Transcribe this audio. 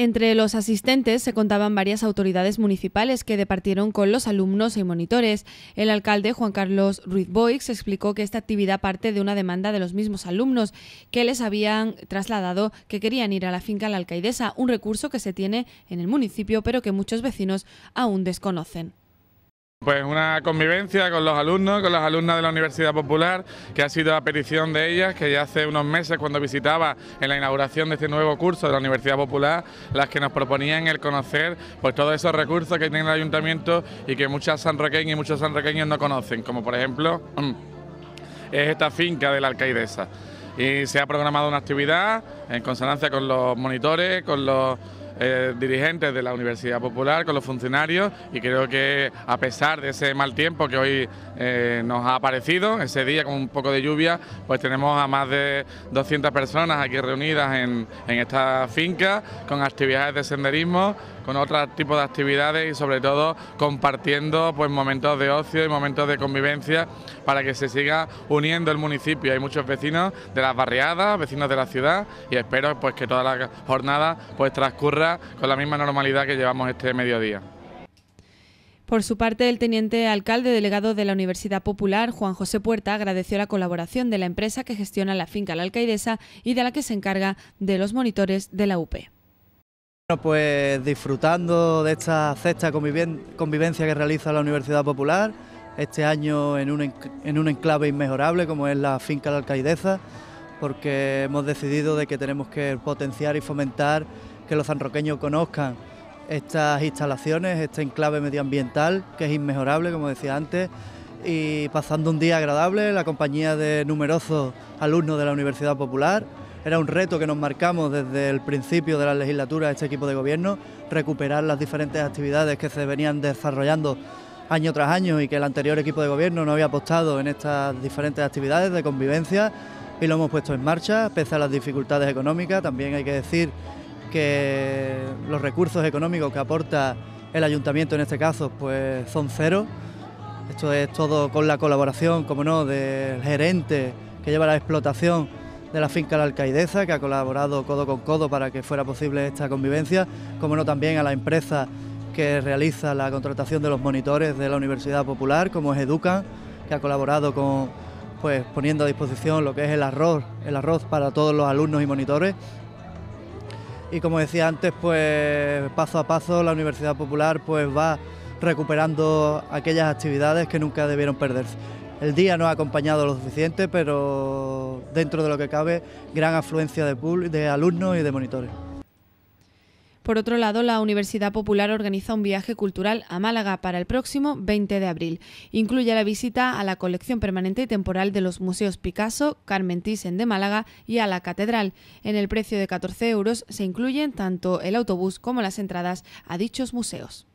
Entre los asistentes se contaban varias autoridades municipales que departieron con los alumnos y monitores. El alcalde Juan Carlos Ruiz Boix explicó que esta actividad parte de una demanda de los mismos alumnos que les habían trasladado que querían ir a la finca La Alcaidesa, un recurso que se tiene en el municipio pero que muchos vecinos aún desconocen. Pues una convivencia con los alumnos, con las alumnas de la Universidad Popular, que ha sido a petición de ellas, que ya hace unos meses cuando visitaba en la inauguración de este nuevo curso de la Universidad Popular, las que nos proponían el conocer pues todos esos recursos que tiene el ayuntamiento y que muchas sanroqueñas y muchos sanroqueños no conocen, como por ejemplo es esta finca de la alcaidesa. Y se ha programado una actividad en consonancia con los monitores, con los eh, dirigentes de la Universidad Popular, con los funcionarios y creo que a pesar de ese mal tiempo que hoy eh, nos ha aparecido, ese día con un poco de lluvia, pues tenemos a más de 200 personas aquí reunidas en, en esta finca con actividades de senderismo, con otros tipos de actividades y sobre todo compartiendo pues momentos de ocio y momentos de convivencia para que se siga uniendo el municipio. Hay muchos vecinos de las barriadas, vecinos de la ciudad y espero pues que toda la jornada pues transcurra con la misma normalidad que llevamos este mediodía. Por su parte, el teniente alcalde delegado de la Universidad Popular, Juan José Puerta, agradeció la colaboración de la empresa que gestiona la finca La Alcaidesa y de la que se encarga de los monitores de la UP. Bueno, pues disfrutando de esta sexta convivencia que realiza la Universidad Popular, este año en un, en un enclave inmejorable como es la finca La Alcaideza, porque hemos decidido de que tenemos que potenciar y fomentar que los sanroqueños conozcan estas instalaciones, este enclave medioambiental que es inmejorable, como decía antes, y pasando un día agradable, la compañía de numerosos alumnos de la Universidad Popular. Era un reto que nos marcamos desde el principio de la legislatura este equipo de gobierno, recuperar las diferentes actividades que se venían desarrollando año tras año y que el anterior equipo de gobierno no había apostado en estas diferentes actividades de convivencia y lo hemos puesto en marcha, pese a las dificultades económicas. También hay que decir que los recursos económicos que aporta el ayuntamiento en este caso pues son cero. Esto es todo con la colaboración, como no, del gerente que lleva la explotación de la finca La Alcaideza, que ha colaborado codo con codo para que fuera posible esta convivencia, como no también a la empresa que realiza la contratación de los monitores de la Universidad Popular, como es Educan, que ha colaborado con pues poniendo a disposición lo que es el arroz, el arroz para todos los alumnos y monitores y como decía antes, pues paso a paso la Universidad Popular pues va recuperando aquellas actividades que nunca debieron perderse. El día no ha acompañado lo suficiente, pero dentro de lo que cabe, gran afluencia de, de alumnos y de monitores. Por otro lado, la Universidad Popular organiza un viaje cultural a Málaga para el próximo 20 de abril. Incluye la visita a la colección permanente y temporal de los museos Picasso, Carmen Thyssen de Málaga y a la Catedral. En el precio de 14 euros se incluyen tanto el autobús como las entradas a dichos museos.